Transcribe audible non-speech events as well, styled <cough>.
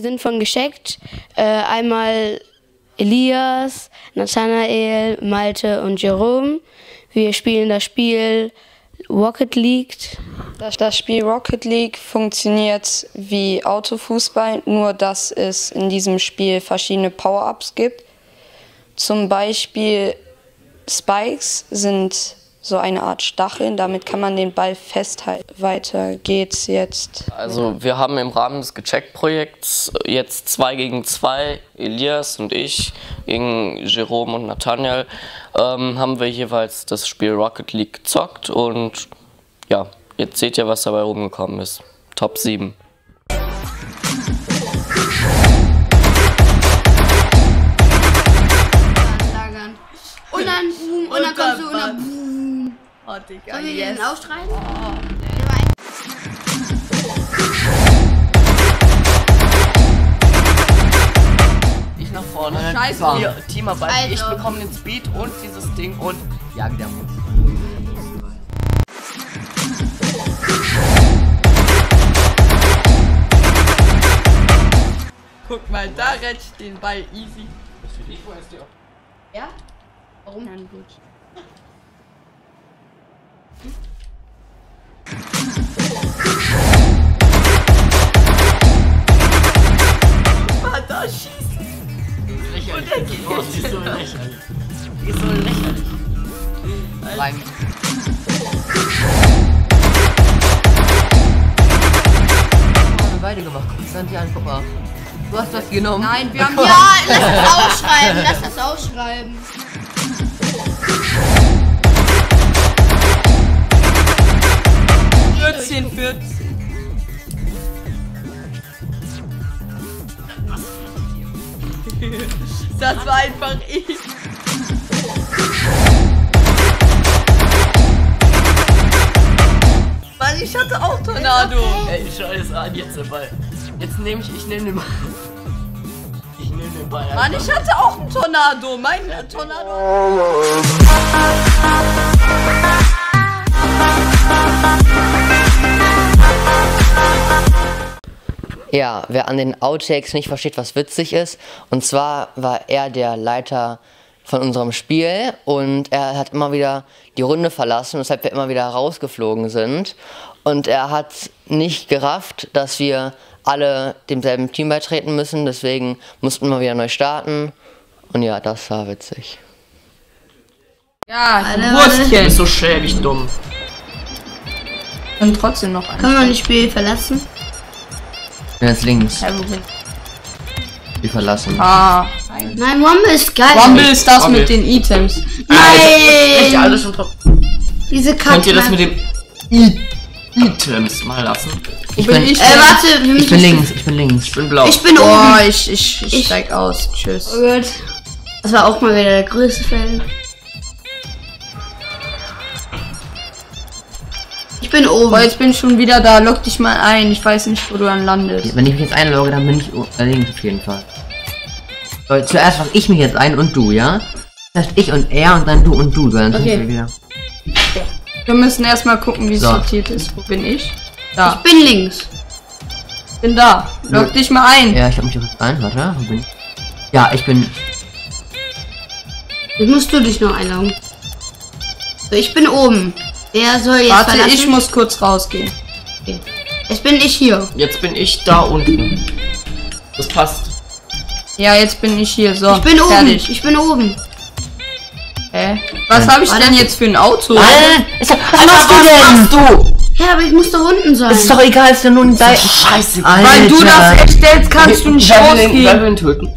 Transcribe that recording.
sind von gescheckt. Äh, einmal Elias, Nathanael, Malte und Jerome. Wir spielen das Spiel Rocket League. Das, das Spiel Rocket League funktioniert wie Autofußball, nur dass es in diesem Spiel verschiedene Power-Ups gibt. Zum Beispiel Spikes sind so eine Art Stacheln, damit kann man den Ball festhalten. Weiter geht's jetzt. Also wir haben im Rahmen des Gecheckt-Projekts jetzt zwei gegen zwei, Elias und ich, gegen Jerome und Nathaniel, ähm, haben wir jeweils das Spiel Rocket League gezockt und ja, jetzt seht ihr, was dabei rumgekommen ist. Top 7. Lagern. Und dann boom, und dann kommst du und dann. Oh, Digga, Sollen wir yes. den aufschreiben? Ich nach vorne. Scheiße. Wir, Teamarbeit. Also. Ich bekomme den Speed und dieses Ding und jag der Mund. Guck mal, da rennt ich den Ball easy. Ja? Warum? Ja, gut. Da schießen. Lächerlich. Oh, die ist so lächerlich. Die ist so lächerlich. Wir beide gemacht. Santi mal. Du hast das genommen. Nein, wir haben Ja, lass das ausschreiben, lass das ausschreiben. Ja 14, 14. Das war einfach ich. Mann, ich hatte auch Tornado. Ey, scheiße an, jetzt den Ball. Jetzt nehme ich, ich nehme den Ball. <laughs> Ich nehme den Ball. Mann, ich hatte auch einen Tornado. Mein Tornado. <laughs> Ja, wer an den Outtakes nicht versteht, was witzig ist, und zwar war er der Leiter von unserem Spiel und er hat immer wieder die Runde verlassen, weshalb wir immer wieder rausgeflogen sind. Und er hat nicht gerafft, dass wir alle demselben Team beitreten müssen, deswegen mussten wir wieder neu starten. Und ja, das war witzig. Ja, Du Wurstchen. bist so schäbig dumm. Und trotzdem noch ein. Können wir das Spiel verlassen? Ich bin jetzt links. Ja, wo bin Wir verlassen. Ah. Nein, Womble ist geil. Rumble ist das Rumble. mit den Items. Echt Nein! alles schon drauf. Diese Kacke. Könnt ihr das mit dem I- Items mal lassen? Ich bin bin, ich. Äh, warte, ich bin links, ich bin links. Ich bin blau. Ich bin oben. ich, ich, ich, Ich- steig aus. Tschüss. Oh Gott. Das war auch mal wieder der größte Fan. Bin oben. Boah, jetzt bin ich schon wieder da. Lock dich mal ein. Ich weiß nicht, wo du dann landest. Wenn ich mich jetzt einlogge, dann bin ich links auf jeden Fall. So, zuerst logge ich mich jetzt ein und du, ja? Das heißt ich und er und dann du und du, dann sind Okay. wir wieder. Wir müssen erstmal gucken, wie es So. sortiert ist. Wo bin ich? Da. Ich bin links. bin da. Log dich mal ein. Ja, ich logge mich jetzt ein, warte, wo bin ich? Ja, ich bin. Jetzt musst du dich noch einloggen. So, ich bin oben. Der soll jetzt Warte, verlassen. ich muss kurz rausgehen. Jetzt bin ich hier. Jetzt bin ich da unten. Das passt. Ja, jetzt bin ich hier. So. Ich bin oben. fertig. Ich bin oben. Hä? Was Ja. habe ich denn jetzt für ein Auto? was machst du denn? du? Ja, aber ich muss da unten sein. Ist doch egal, ist ja nur ein Dein. Scheiße. Weil du das erstellst, kannst du nicht Wer wer rausgehen. will ihn töten?